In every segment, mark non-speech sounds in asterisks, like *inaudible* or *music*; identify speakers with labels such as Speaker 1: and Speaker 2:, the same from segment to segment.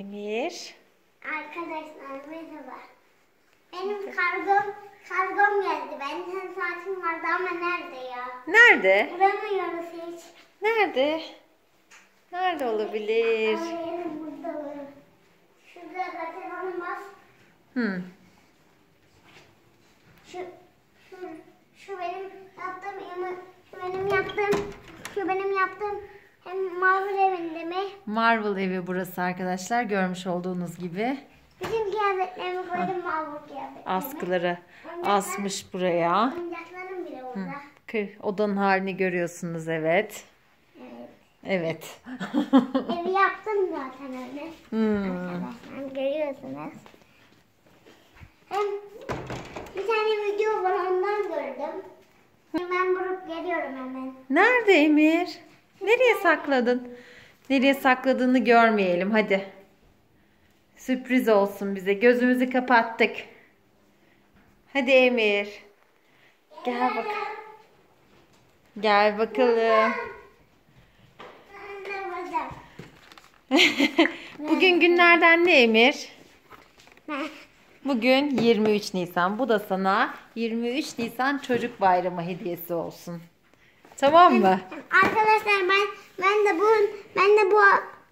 Speaker 1: Emir.
Speaker 2: Arkadaşlar merhaba. Benim kargom, kargom geldi. Benden saatim vardı ama nerede ya?
Speaker 1: Nerede?
Speaker 2: Bulamıyoruz hiç.
Speaker 1: Nerede? Nerede olabilir?
Speaker 2: Burada var. Şurada kaçırmanın bas.
Speaker 1: Hmm.
Speaker 2: Şu, şu, şu benim yaptığım, şu benim yaptığım, şu benim yaptığım hem Marvel evinde mi?
Speaker 1: Marvel evi burası arkadaşlar. Görmüş olduğunuz gibi.
Speaker 2: Bütün kıyafetlerimi koydum Marvel kıyafetlerimi.
Speaker 1: Askıları asmış buraya.
Speaker 2: Oyuncaklarım bile orada.
Speaker 1: Odanın halini görüyorsunuz evet.
Speaker 2: Evet. *laughs* Evi yaptım zaten öyle.
Speaker 1: Hmm.
Speaker 2: Arkadaşlar görüyorsunuz. Hem bir tane video var ondan gördüm. Ben bulup geliyorum hemen.
Speaker 1: Nerede Emir? Nereye sakladın? Nereye sakladığını görmeyelim hadi. Sürpriz olsun bize. Gözümüzü kapattık. Hadi Emir. Gel bak. Gel bakalım. *laughs* Bugün günlerden ne Emir? Bugün 23 Nisan. Bu da sana 23 Nisan Çocuk Bayramı hediyesi olsun. Tamam mı?
Speaker 2: Arkadaşlar ben ben de bu ben de bu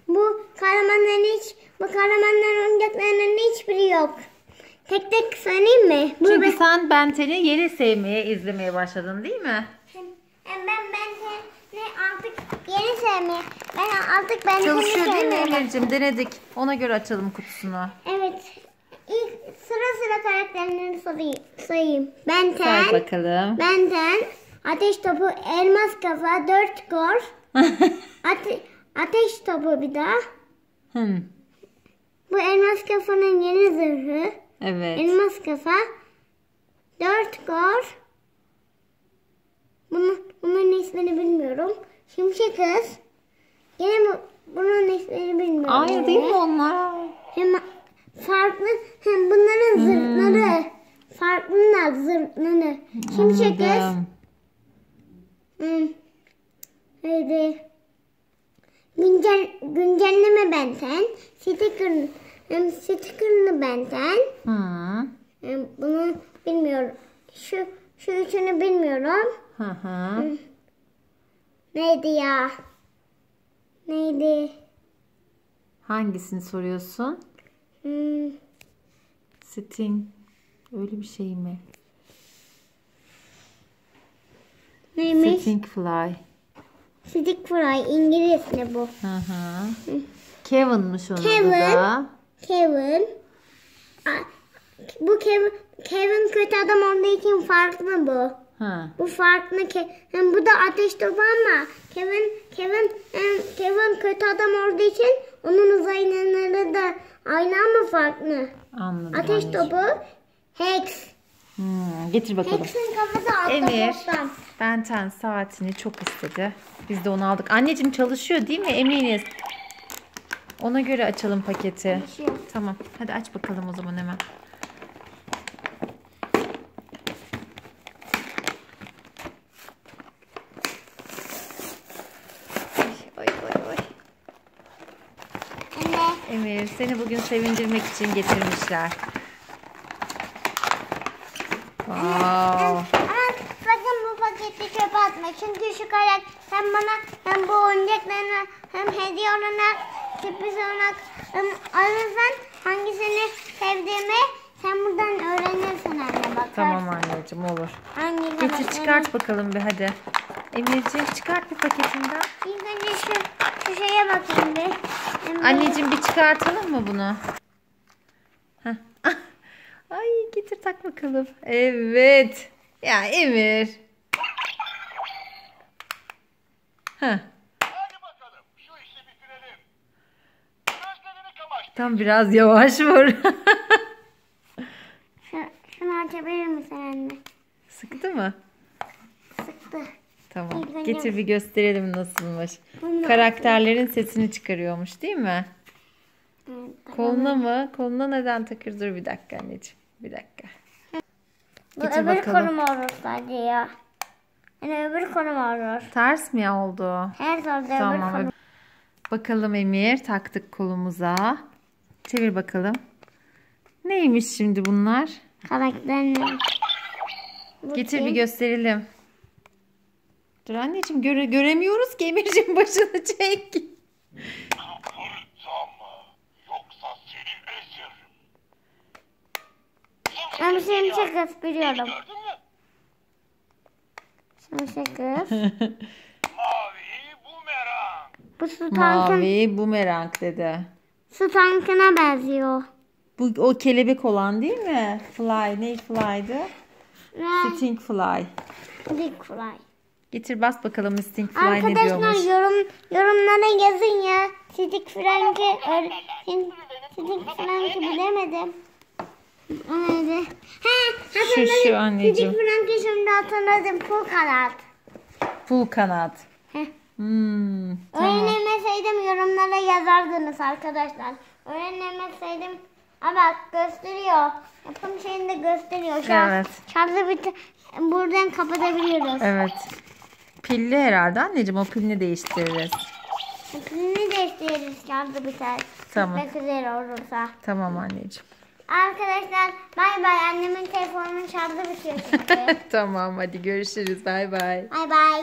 Speaker 2: bu kahramanların hiç bu kahramanların oyuncaklarının hiçbiri yok. Tek tek söyleyeyim mi? Bu
Speaker 1: Çünkü
Speaker 2: ben,
Speaker 1: sen Benten'i yeni sevmeye, izlemeye başladın değil mi?
Speaker 2: ben ben seni artık yeni sevmeye ben artık ben
Speaker 1: Çalışıyor değil mi Emir'cim? Denedik. Ona göre açalım kutusunu.
Speaker 2: Evet. İlk sıra sıra karakterlerini sayayım.
Speaker 1: Say
Speaker 2: Benten,
Speaker 1: bakalım.
Speaker 2: Benten, Ateş Topu, Elmas Kafa, Dört Kor, *laughs* ate, Ateş Topu bir daha.
Speaker 1: hmm.
Speaker 2: Bu Elmas Kafa'nın yeni zırhı.
Speaker 1: Evet.
Speaker 2: Elmas Kafa, Dört Kor. Bunu, bunun ismini bilmiyorum. Şimşek Kız. Yine bu, bunun ismini bilmiyorum.
Speaker 1: Aynı değil mi onlar?
Speaker 2: Hem farklı hem bunların
Speaker 1: Hmm.
Speaker 2: zırhları farklılar zırhları. Şimşek kız. Hmm. Neydi? Güncel, güncelleme benten. Sticker, hem stickerlı benten.
Speaker 1: Hı.
Speaker 2: Hem bunu bilmiyorum. Şu şu üçünü bilmiyorum.
Speaker 1: Hı hı.
Speaker 2: Neydi ya? Neydi?
Speaker 1: Hangisini soruyorsun?
Speaker 2: Hmm.
Speaker 1: Sting. Öyle bir şey mi?
Speaker 2: Neymiş?
Speaker 1: Sting Fly.
Speaker 2: Stick Fry İngiliz ne bu?
Speaker 1: Hı hı. Kevin'miş onun
Speaker 2: Kevin.
Speaker 1: da.
Speaker 2: Kevin. Bu Kevin, Kevin kötü adam olduğu için farklı bu.
Speaker 1: Hı.
Speaker 2: Bu farklı ke hem bu da ateş topu ama Kevin Kevin hem Kevin kötü adam olduğu için onun uzaylıları da aynı ama farklı.
Speaker 1: Anladım.
Speaker 2: Ateş
Speaker 1: anneciğim.
Speaker 2: topu Hex.
Speaker 1: Hmm, Getir bakalım.
Speaker 2: Hex'in kafası altta
Speaker 1: Emir.
Speaker 2: toptan.
Speaker 1: Benten saatini çok istedi. Biz de onu aldık. Anneciğim çalışıyor değil mi? Eminiz. Ona göre açalım paketi.
Speaker 2: Çalışıyor.
Speaker 1: Tamam. Hadi aç bakalım o zaman hemen. Ay, ay.
Speaker 2: Anne.
Speaker 1: Emir seni bugün sevindirmek için getirmişler. Wow.
Speaker 2: Ama sakın bu paketi çöpe atma. Çünkü şu karak sen bana hem bu oyuncaklarını hem hediye olarak sürpriz olarak alırsan hangisini sevdiğimi sen buradan öğrenirsin anne bak.
Speaker 1: Tamam anneciğim olur.
Speaker 2: Hangi
Speaker 1: Getir çıkart bakalım bir hadi. Emirciğim çıkart bir paketinden.
Speaker 2: İlk önce şu, şu şeye bakayım bir-
Speaker 1: Anneciğim bir çıkartalım mı bunu? Ay getir tak bakalım. Evet. Ya Emir. Heh.
Speaker 3: Hadi bakalım şu işi bitirelim. Gözlerini kamaştır.
Speaker 1: Tam biraz yavaş vur. *laughs*
Speaker 2: Şu, şunu açabilir misin anne?
Speaker 1: Sıktı mı?
Speaker 2: Sıktı.
Speaker 1: Tamam.
Speaker 2: İlk
Speaker 1: Getir bir gösterelim nasılmış. Karakterlerin sesini çıkarıyormuş değil mi? Koluna mı? Koluna neden takır? Dur bir dakika anneciğim. Bir dakika.
Speaker 2: Bu
Speaker 1: Getir
Speaker 2: öbür
Speaker 1: bakalım.
Speaker 2: konum olur sadece ya. Yani öbür konum olur.
Speaker 1: Ters mi oldu?
Speaker 2: Her sorda öbür
Speaker 1: Tamam.
Speaker 2: konum.
Speaker 1: öp- Bakalım Emir taktık kolumuza. Çevir bakalım. Neymiş şimdi bunlar?
Speaker 2: Karakterler.
Speaker 1: Getir bir gösterelim. Dur anneciğim göre göremiyoruz ki Emir'cim başını çek.
Speaker 2: Şimdi kız biliyorum.
Speaker 3: Gördün mü?
Speaker 2: Şimdi kız.
Speaker 3: Mavi bumerang.
Speaker 2: Bu su tankın,
Speaker 1: Mavi bumerang dedi.
Speaker 2: su tankına benziyor.
Speaker 1: Bu o kelebek olan değil mi? Fly ne fly'dı? Sting fly.
Speaker 2: Big Fly.
Speaker 1: Getir bas bakalım Sting fly ne
Speaker 2: Arkadaşlar
Speaker 1: diyormuş.
Speaker 2: yorum, yorumlara yazın ya. Frank'i öyle- Sidik Frank'i bilemedim. O neydi? He, hatırladım.
Speaker 1: şu anneciğim.
Speaker 2: Sidik Frank'i şimdi hatırladım. Pul kanat.
Speaker 1: Pul kanat.
Speaker 2: Heh.
Speaker 1: Hmm, tamam.
Speaker 2: Öğrenemeseydim yorumlara yazardınız arkadaşlar. Öğrenemeseydim Aa bak gösteriyor. Yapım şeyinde gösteriyor. Şu
Speaker 1: Evet.
Speaker 2: şarjı bit buradan kapatabiliyoruz.
Speaker 1: Evet. Pilli herhalde anneciğim o pilini değiştiririz.
Speaker 2: Pilini değiştiririz şarjı biter.
Speaker 1: Tamam.
Speaker 2: Bitmek üzere olursa.
Speaker 1: Tamam anneciğim.
Speaker 2: Arkadaşlar bay bay annemin telefonunun şarjı bitiyor çünkü. *laughs*
Speaker 1: tamam hadi görüşürüz bay bay.
Speaker 2: bay bay.